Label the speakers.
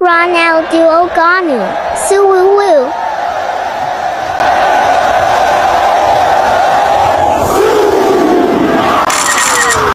Speaker 1: Ronaldo oh, Oganu, Suwu